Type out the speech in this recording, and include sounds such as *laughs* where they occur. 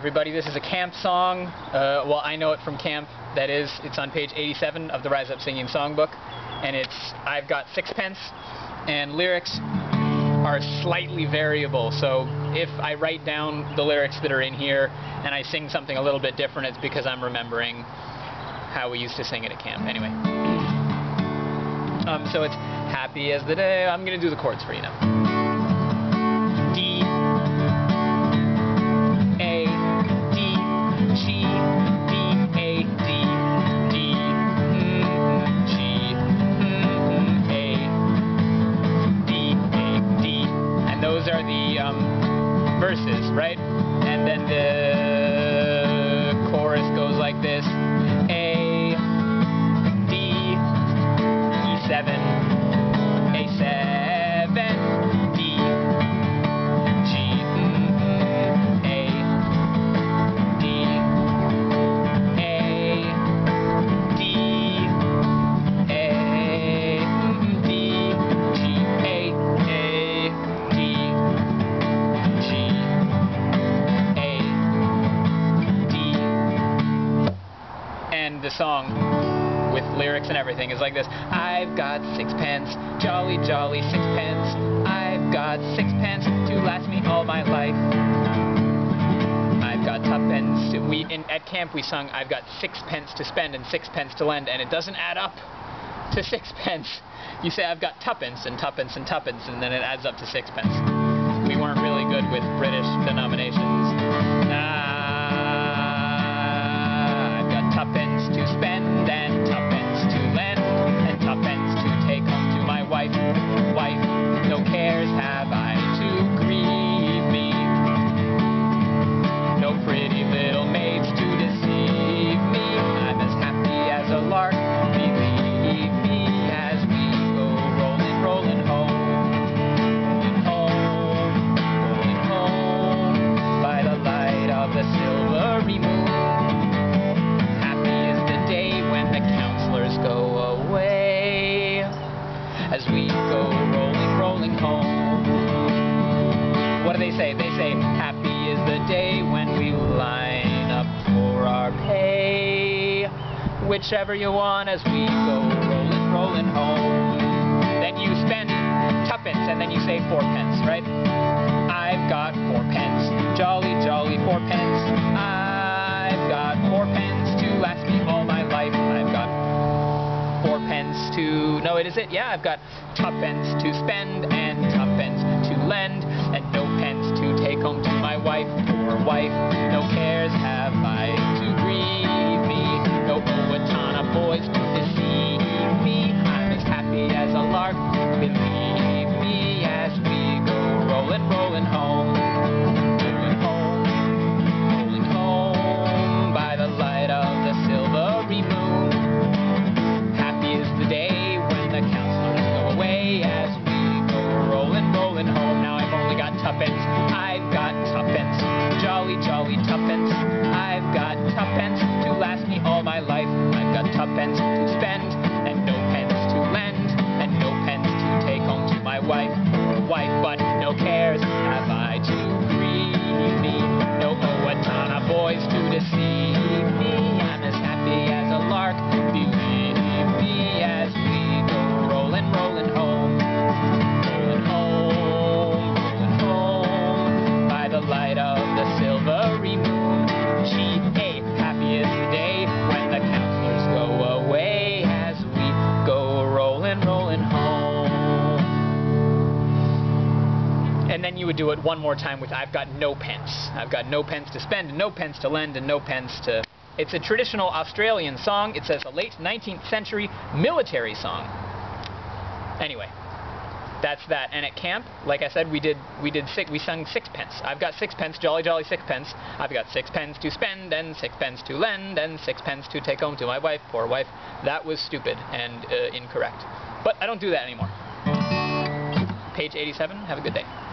everybody. This is a camp song. Uh, well, I know it from camp. That is, it's on page 87 of the Rise Up Singing Songbook. And it's, I've got sixpence, and lyrics are slightly variable. So if I write down the lyrics that are in here and I sing something a little bit different, it's because I'm remembering how we used to sing it at camp. Anyway. Um, so it's happy as the day. I'm going to do the chords for you now. Verses, right? And then the the song with lyrics and everything is like this. I've got sixpence, jolly jolly sixpence. I've got sixpence to last me all my life. I've got tuppence. We in, at camp we sung I've got sixpence to spend and sixpence to lend, and it doesn't add up to *laughs* sixpence. You say I've got tuppence and tuppence and tuppence, and then it adds up to sixpence. We weren't really good with British denominations. as say? Happy is the day when we line up for our pay. Whichever you want as we go rolling, rolling home. Then you spend tuppence and then you say fourpence, right? I've got fourpence, jolly, jolly fourpence. I've got fourpence to last me all my life. I've got fourpence to, no, it is it, yeah, I've got tuppence to spend and Wife, would do it one more time with I've got no pence. I've got no pence to spend and no pence to lend and no pence to... It's a traditional Australian song. It says a late 19th century military song. Anyway, that's that. And at camp, like I said, we did we did six, we sung sixpence. I've got sixpence, jolly jolly sixpence. I've got sixpence to spend and sixpence to lend and sixpence to take home to my wife, poor wife. That was stupid and uh, incorrect. But I don't do that anymore. Page 87. Have a good day.